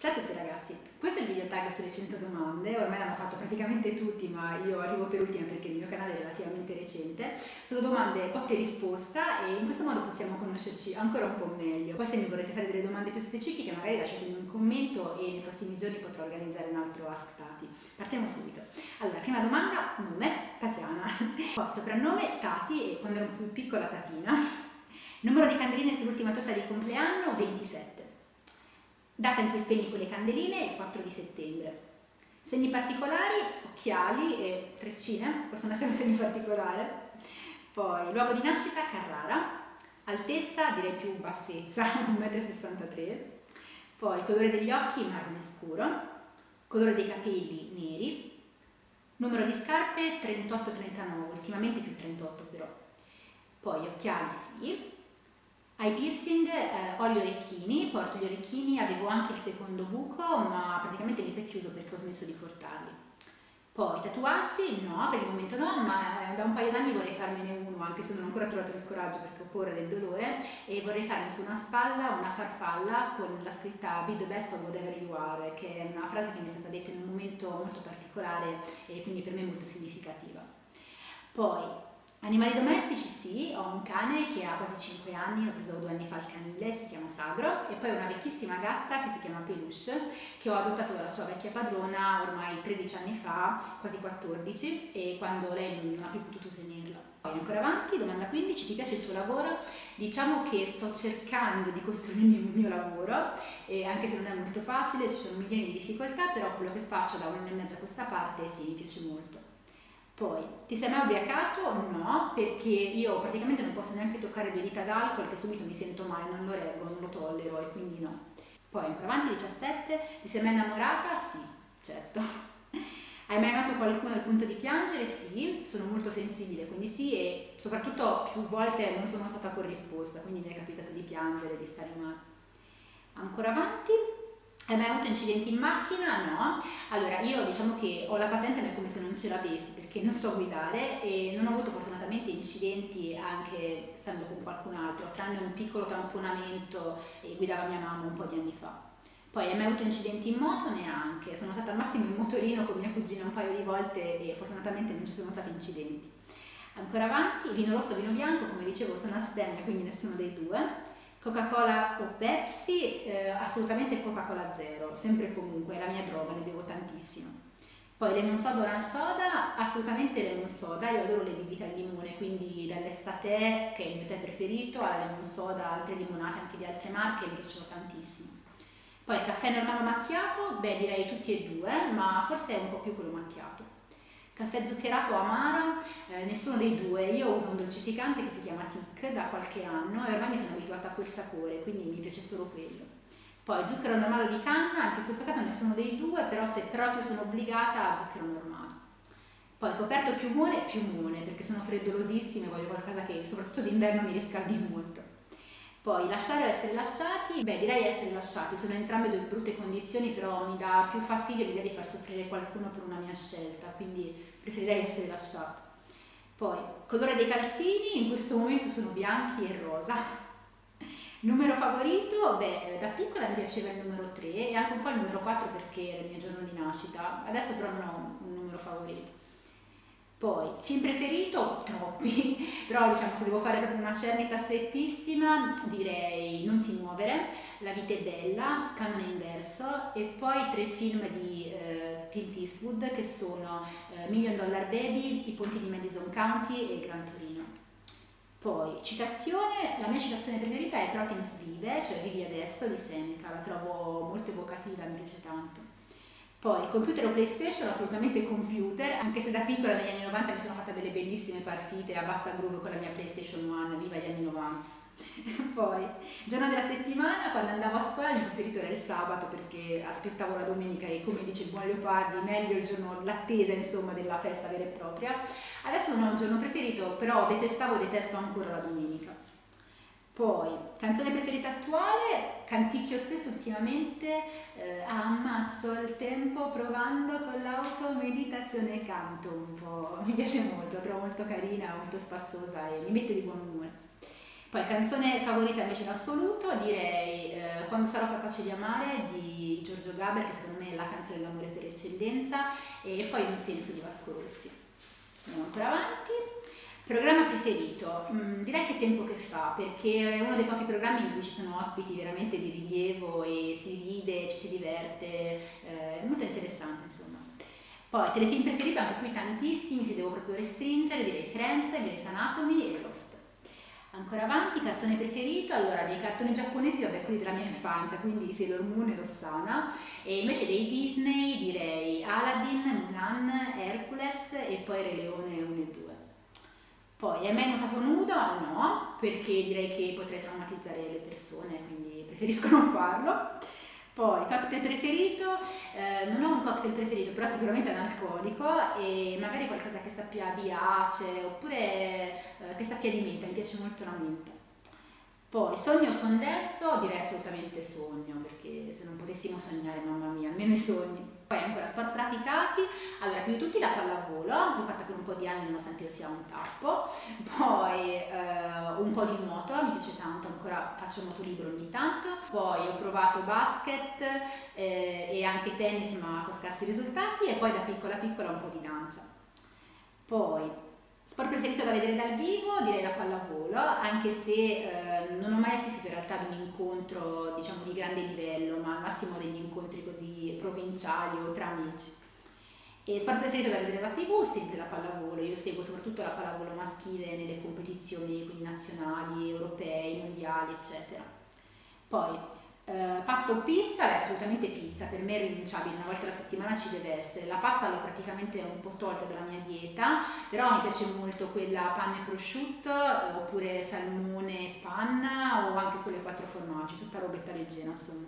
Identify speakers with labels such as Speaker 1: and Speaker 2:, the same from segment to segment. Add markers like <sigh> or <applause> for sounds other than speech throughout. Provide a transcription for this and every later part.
Speaker 1: Ciao a tutti ragazzi, questo è il video tag sulle 100 domande, ormai l'hanno fatto praticamente tutti ma io arrivo per ultima perché il mio canale è relativamente recente. Sono domande botte e risposta e in questo modo possiamo conoscerci ancora un po' meglio. Poi se mi volete fare delle domande più specifiche magari lasciatemi un commento e nei prossimi giorni potrò organizzare un altro Ask Tati. Partiamo subito. Allora, prima domanda, nome, Tatiana. <laughs> Poi soprannome, Tati e quando ero più piccola Tatina. <laughs> Numero di candeline sull'ultima torta di compleanno, 27. Data in cui spegni quelle candeline il 4 di settembre. Segni particolari, occhiali e treccine, possono essere un segno particolare. Poi luogo di nascita Carrara, altezza direi più bassezza, <laughs> 1,63 m. Poi colore degli occhi marrone scuro, colore dei capelli neri, numero di scarpe 38-39, ultimamente più 38 però. Poi occhiali sì, ai piercing eh, ho gli orecchini, porto gli orecchini, avevo anche il secondo buco, ma praticamente mi si è chiuso perché ho smesso di portarli. Poi tatuaggi, no, per il momento no, ma eh, da un paio d'anni vorrei farmene uno, anche se non ho ancora trovato il coraggio perché ho paura del dolore, e vorrei farmi su una spalla una farfalla con la scritta Be the best of whatever you are, che è una frase che mi è stata detta in un momento molto particolare e quindi per me molto significativa. Poi Animali domestici sì, ho un cane che ha quasi 5 anni, l'ho preso due anni fa il canile, si chiama Sagro, e poi una vecchissima gatta che si chiama Peluche, che ho adottato dalla sua vecchia padrona ormai 13 anni fa, quasi 14, e quando lei non ha più potuto tenerla. Poi ancora avanti, domanda 15, ti piace il tuo lavoro? Diciamo che sto cercando di costruirmi il mio lavoro, e anche se non è molto facile, ci sono milioni di difficoltà, però quello che faccio da un anno e mezzo a questa parte sì, mi piace molto. Poi, ti sei mai ubriacato? No, perché io praticamente non posso neanche toccare due dita d'alcol che subito mi sento male, non lo reggo, non lo tollero e quindi no. Poi, ancora avanti, 17, ti sei mai innamorata? Sì, certo. <laughs> Hai mai amato qualcuno al punto di piangere? Sì, sono molto sensibile, quindi sì, e soprattutto più volte non sono stata corrisposta, quindi mi è capitato di piangere, di stare male. Ancora avanti, hai mai avuto incidenti in macchina? No. Allora, io diciamo che ho la patente ma è come se non ce l'avessi perché non so guidare e non ho avuto fortunatamente incidenti anche stando con qualcun altro, tranne un piccolo tamponamento e guidava mia mamma un po' di anni fa. Poi hai mai avuto incidenti in moto? Neanche, sono stata al massimo in motorino con mia cugina un paio di volte e fortunatamente non ci sono stati incidenti. Ancora avanti, vino rosso, vino bianco, come dicevo sono astemia, quindi nessuno dei due. Coca-Cola o Pepsi, eh, assolutamente Coca-Cola zero, sempre e comunque, è la mia droga, ne bevo tantissimo. Poi lemon soda, orange soda, assolutamente lemon soda, io adoro le bibite al limone, quindi dall'estate, che è il mio tè preferito, alla lemon soda, altre limonate anche di altre marche, mi piacciono tantissimo. Poi caffè normale macchiato, beh direi tutti e due, ma forse è un po' più quello macchiato. Caffè zuccherato o amaro, eh, nessuno dei due. Io uso un dolcificante che si chiama TIC da qualche anno e ormai mi sono abituata a quel sapore, quindi mi piace solo quello. Poi zucchero normale di canna, anche in questo caso nessuno dei due, però se proprio sono obbligata a zucchero normale. Poi coperto piumone, piumone, perché sono freddolosissime, voglio qualcosa che soprattutto d'inverno mi riscaldi molto. Poi lasciare o essere lasciati? Beh, direi essere lasciati, sono entrambe due brutte condizioni, però mi dà più fastidio l'idea di far soffrire qualcuno per una mia scelta, quindi preferirei essere lasciata. Poi, colore dei calzini, in questo momento sono bianchi e rosa. <laughs> Numero favorito? Beh, da piccola mi piaceva il numero 3 e anche un po' il numero 4 perché era il mio giorno di nascita, adesso però non ho un numero favorito. Poi, film preferito? Troppi, <laughs> però diciamo se devo fare proprio una cernita strettissima direi Non ti muovere, La vita è bella, Canone inverso e poi tre film di eh, Clint Eastwood che sono eh, Million Dollar Baby, I ponti di Madison County e Gran Torino. Poi, citazione, la mia citazione preferita è Proteus Vive, cioè Vivi adesso di Seneca, la trovo molto evocativa, mi piace tanto. Poi computer o PlayStation, assolutamente computer, anche se da piccola negli anni 90 mi sono fatta delle bellissime partite a basta groove con la mia PlayStation 1, viva gli anni 90. <laughs> Poi, giorno della settimana, quando andavo a scuola, il mio preferito era il sabato perché aspettavo la domenica e come dice il buon Leopardi, meglio il giorno, l'attesa insomma della festa vera e propria. Adesso non ho un giorno preferito, però detestavo e detesto ancora la domenica. Poi, canzone preferita attuale, canticchio spesso ultimamente, eh, ammazzo il tempo provando con l'automeditazione canto un po', <laughs> mi piace molto, la trovo molto carina, molto spassosa e mi mette di buon umore. Poi canzone favorita invece in assoluto direi eh, Quando sarò capace di amare di Giorgio Gaber, che secondo me è la canzone d'amore per eccellenza, e poi Un senso di Vasco Rossi. Andiamo ancora avanti. Programma preferito? Mm, direi che tempo che fa, perché è uno dei pochi programmi in cui ci sono ospiti veramente di rilievo e si ride, ci si diverte, eh, è molto interessante insomma. Poi telefilm preferito, anche qui tantissimi, se devo proprio restringere, direi Friends, Grey's Anatomy e Lost. Ancora avanti, cartone preferito, allora dei cartoni giapponesi, vabbè quelli della mia infanzia, quindi Sailor Moon e Rossana, e invece dei Disney direi Aladdin, Mulan, Hercules e poi Re Leone 1 e 2. Poi, hai mai nuotato nudo? No, perché direi che potrei traumatizzare le persone, quindi preferisco <laughs> non farlo. Poi, cocktail preferito, eh, non ho un cocktail preferito, però sicuramente è un alcolico e magari qualcosa che sappia di ace oppure eh, che sappia di menta, mi piace molto la menta. Poi, sogno son desto? Direi assolutamente sogno, perché se non potessimo sognare, mamma mia, almeno i sogni. Poi ancora sport praticati, allora più di tutti la pallavolo, l'ho fatta per un po' di anni nonostante io sia un tappo, poi eh, un po' di nuoto, mi piace tanto, ancora faccio nuoto libero ogni tanto, poi ho provato basket eh, e anche tennis ma con scarsi risultati. E poi da piccola piccola un po' di danza. Poi Sport preferito da vedere dal vivo direi la pallavolo, anche se eh, non ho mai assistito in realtà ad un incontro diciamo di grande livello, ma al massimo degli incontri così provinciali o tra amici. E sport preferito da vedere dalla tv sempre la pallavolo, io seguo soprattutto la pallavolo maschile nelle competizioni quindi nazionali, europei, mondiali eccetera. Poi Uh, pasta o pizza? Beh, assolutamente pizza, per me è rinunciabile, una volta alla settimana ci deve essere. La pasta l'ho praticamente un po' tolta dalla mia dieta, però mi piace molto quella panna e prosciutto, uh, oppure salmone e panna, o anche quelle quattro formaggi, tutta robetta leggera, insomma.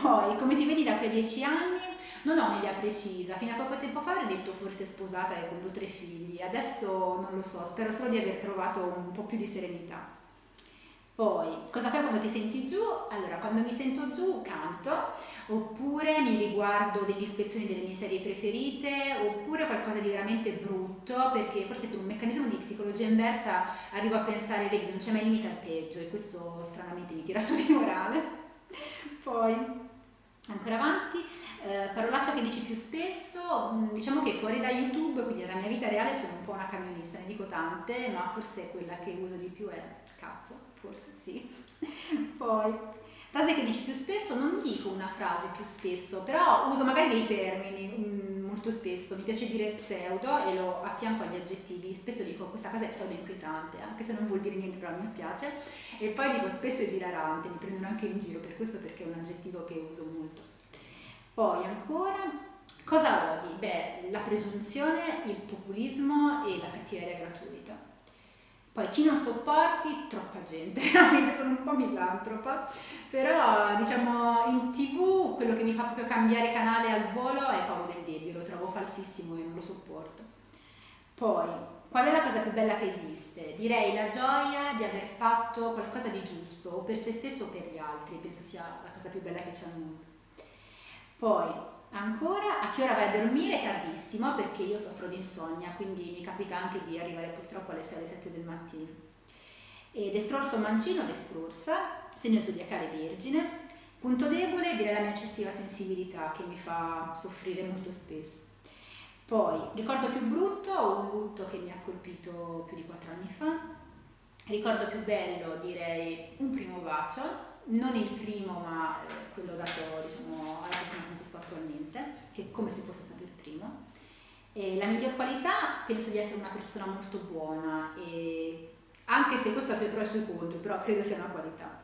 Speaker 1: Poi, come ti vedi da quei dieci anni? Non ho un'idea precisa, fino a poco tempo fa avrei detto forse sposata e con due o tre figli, adesso non lo so, spero solo di aver trovato un po' più di serenità. Poi, cosa fai quando ti senti giù? Allora, quando mi sento giù canto, oppure mi riguardo delle ispezioni delle mie serie preferite, oppure qualcosa di veramente brutto, perché forse per un meccanismo di psicologia inversa arrivo a pensare, vedi, non c'è mai limite al peggio, e questo stranamente mi tira <laughs> su di morale. Poi, ancora avanti, eh, parolaccia che dici più spesso, mm, diciamo che fuori da YouTube, quindi nella mia vita reale sono un po' una camionista, ne dico tante, ma forse quella che uso di più è cazzo forse sì. <laughs> Poi, frase che dici più spesso, non dico una frase più spesso, però uso magari dei termini um, molto spesso. Mi piace dire pseudo e lo affianco agli aggettivi. Spesso dico questa cosa è pseudo inquietante, anche se non vuol dire niente, però mi piace. E poi dico spesso esilarante, mi prendono anche in giro per questo perché è un aggettivo che uso molto. Poi ancora, cosa odi? Beh, la presunzione, il populismo e la cattiveria gratuita. Poi chi non sopporti, troppa gente, <laughs> sono un po' misantropa, però diciamo in tv quello che mi fa proprio cambiare canale al volo è Paolo del Debbio, lo trovo falsissimo e non lo sopporto. Poi, qual è la cosa più bella che esiste? Direi la gioia di aver fatto qualcosa di giusto, o per se stesso o per gli altri, penso sia la cosa più bella che c'è al mondo. Poi, Ancora, a che ora vai a dormire? Tardissimo perché io soffro di insonnia, quindi mi capita anche di arrivare purtroppo alle 6 alle 7 del mattino. E destrorso mancino, destrorsa, segno zodiacale vergine, punto debole direi la mia eccessiva sensibilità che mi fa soffrire molto spesso. Poi, ricordo più brutto, un lutto che mi ha colpito più di 4 anni fa, ricordo più bello direi un primo bacio, non il primo ma eh, quello dato diciamo, alla persona con cui sto attualmente, che è come se fosse stato il primo. E la miglior qualità penso di essere una persona molto buona, anche se questo ha i suoi pro e i suoi contro, però credo sia una qualità.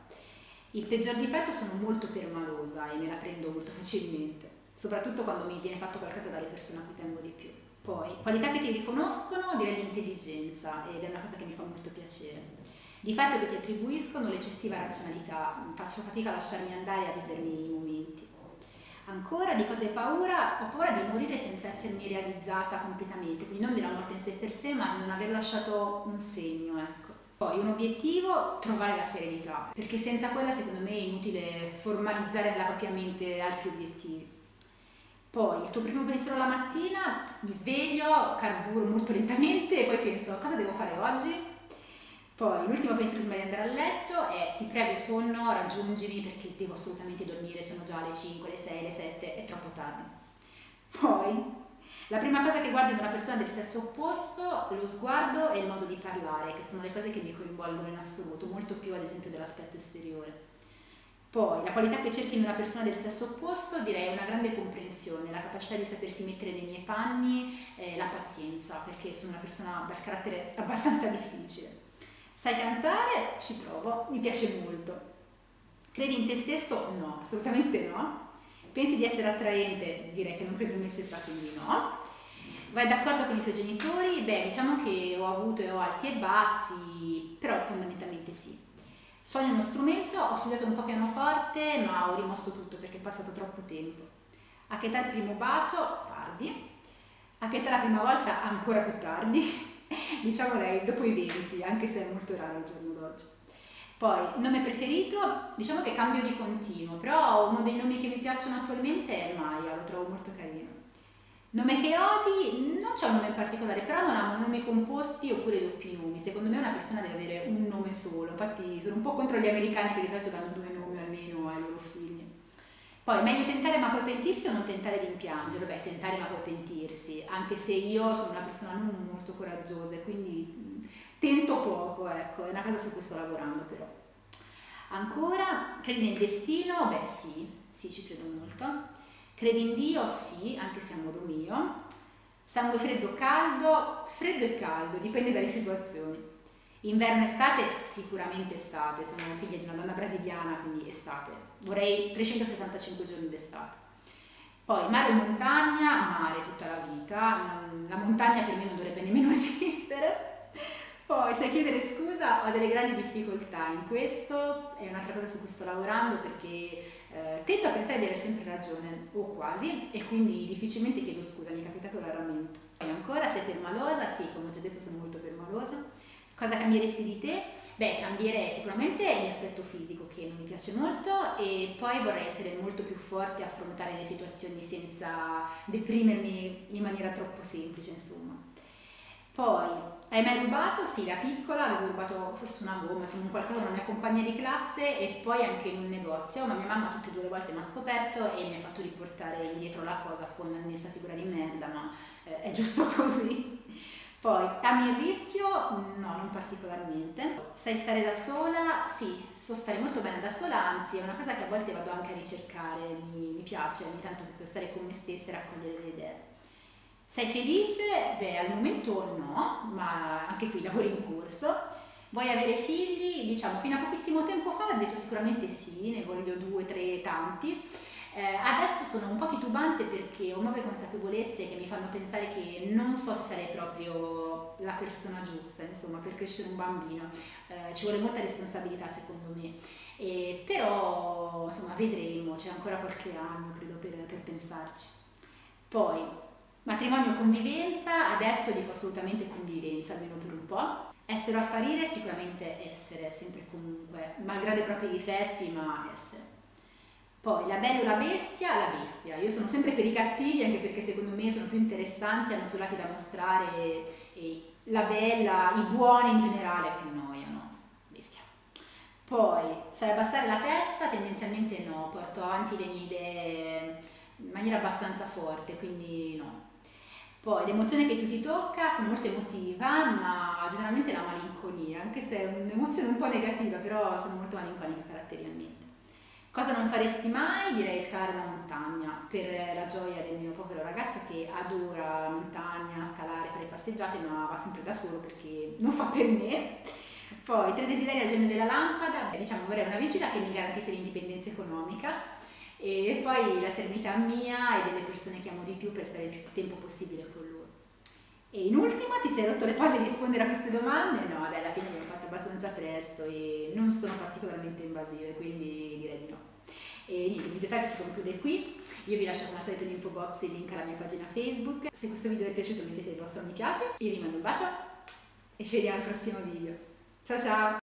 Speaker 1: Il peggior difetto sono molto permalosa e me la prendo molto facilmente, soprattutto quando mi viene fatto qualcosa dalle persone a cui tengo di più. Poi, qualità che ti riconoscono, direi l'intelligenza ed è una cosa che mi fa molto piacere di fatto che ti attribuiscono l'eccessiva razionalità, faccio fatica a lasciarmi andare a vivermi i momenti. Ancora di cosa hai paura? Ho paura di morire senza essermi realizzata completamente, quindi non della morte in sé per sé, ma di non aver lasciato un segno, ecco. Poi un obiettivo, trovare la serenità, perché senza quella secondo me è inutile formalizzare nella propria mente altri obiettivi. Poi il tuo primo pensiero la mattina, mi sveglio, carburo molto lentamente e poi penso cosa devo fare oggi? Poi l'ultimo pensiero prima di andare a letto è ti prego sonno, raggiungimi perché devo assolutamente dormire, sono già le 5, le 6, le 7, è troppo tardi. Poi la prima cosa che guardi in una persona del sesso opposto, lo sguardo e il modo di parlare, che sono le cose che mi coinvolgono in assoluto, molto più ad esempio dell'aspetto esteriore. Poi la qualità che cerchi in una persona del sesso opposto direi una grande comprensione, la capacità di sapersi mettere nei miei panni, eh, la pazienza, perché sono una persona dal carattere abbastanza difficile. Sai cantare? Ci provo, mi piace molto. Credi in te stesso? No, assolutamente no. Pensi di essere attraente? Direi che non credo in me stessa, quindi no. Vai d'accordo con i tuoi genitori? Beh, diciamo che ho avuto e ho alti e bassi, però fondamentalmente sì. Suoni uno strumento, ho studiato un po' pianoforte, ma ho rimosso tutto perché è passato troppo tempo. A che età il primo bacio? Tardi. A che età la prima volta? Ancora più tardi. Diciamo lei dopo i 20, anche se è molto raro il giorno d'oggi. Poi, nome preferito, diciamo che cambio di continuo, però uno dei nomi che mi piacciono attualmente è Maya, lo trovo molto carino. Nome che odi, non c'è un nome in particolare, però non amo nomi composti oppure doppi nomi. Secondo me una persona deve avere un nome solo, infatti sono un po' contro gli americani che di solito danno due nomi almeno ai loro figli. Poi, meglio tentare ma poi pentirsi o non tentare di rimpiangere? Beh, tentare ma poi pentirsi, anche se io sono una persona non molto coraggiosa quindi tento poco, ecco, è una cosa su cui sto lavorando però. Ancora, credi nel destino? Beh sì, sì, ci credo molto. Credi in Dio? Sì, anche se a modo mio. Sangue freddo o caldo? Freddo e caldo, dipende dalle situazioni. Inverno estate? Sicuramente estate, sono figlia di una donna brasiliana, quindi estate. Vorrei 365 giorni d'estate. Poi mare o montagna? Mare tutta la vita. La montagna per me non dovrebbe nemmeno <laughs> esistere. Poi, sai chiedere scusa, ho delle grandi difficoltà in questo, è un'altra cosa su cui sto lavorando perché eh, tendo a pensare di aver sempre ragione, o quasi, e quindi difficilmente chiedo scusa, mi è capitato raramente. Poi ancora, sei permalosa? Sì, come ho già detto sono molto permalosa. Cosa cambieresti di te? Beh, cambierei sicuramente il mio aspetto fisico che non mi piace molto e poi vorrei essere molto più forte a affrontare le situazioni senza deprimermi in maniera troppo semplice, insomma. Poi, hai mai rubato? Sì, da piccola avevo rubato forse una gomma, insomma qualcosa da una mia compagna di classe e poi anche in un negozio, ma mia mamma tutte e due le volte mi ha scoperto e mi ha fatto riportare indietro la cosa con annessa figura di merda, ma eh, è giusto <laughs> così. Poi, ami il rischio? No, non particolarmente. Sai stare da sola? Sì, so stare molto bene da sola, anzi è una cosa che a volte vado anche a ricercare, mi, mi piace ogni tanto proprio stare con me stessa e raccogliere le idee. Sei felice? Beh, al momento no, ma anche qui lavori in corso. Vuoi avere figli? Diciamo, fino a pochissimo tempo fa ho detto sicuramente sì, ne voglio due, tre, tanti. Eh, adesso sono un po' titubante perché ho nuove consapevolezze che mi fanno pensare che non so se sarei proprio la persona giusta, insomma, per crescere un bambino. Eh, ci vuole molta responsabilità secondo me. E, però, insomma, vedremo, c'è ancora qualche anno, credo, per, per pensarci. Poi, Matrimonio convivenza, adesso dico assolutamente convivenza, almeno per un po'. Essere o apparire, sicuramente essere, sempre e comunque, malgrado i propri difetti, ma essere. Poi la bella o la bestia, la bestia. Io sono sempre per i cattivi, anche perché secondo me sono più interessanti, hanno più lati da mostrare, e, e la bella, i buoni in generale, che noiano. Bestia. Poi, sai abbassare la testa? Tendenzialmente no, porto avanti le mie idee in maniera abbastanza forte, quindi no. Poi l'emozione che più ti tocca, sono molto emotiva, ma generalmente la malinconia, anche se è un'emozione un po' negativa, però sono molto malinconica caratterialmente. Cosa non faresti mai? Direi scalare la montagna, per la gioia del mio povero ragazzo che adora la montagna, scalare, fare passeggiate, ma va sempre da solo perché non fa per me. Poi tre desideri al genio della lampada, Beh, diciamo vorrei una vigila che mi garantisse l'indipendenza economica, e poi la serenità mia e delle persone che amo di più per stare il più tempo possibile con loro. E in ultima, ti sei rotto le palle di rispondere a queste domande? No, dai, alla fine abbiamo fatto abbastanza presto e non sono particolarmente invasive, quindi direi di no. E niente, il video tag si conclude qui. Io vi lascio come al solito l'info box il link alla mia pagina Facebook. Se questo video vi è piaciuto mettete il vostro mi piace. Io vi mando un bacio e ci vediamo al prossimo video. Ciao ciao!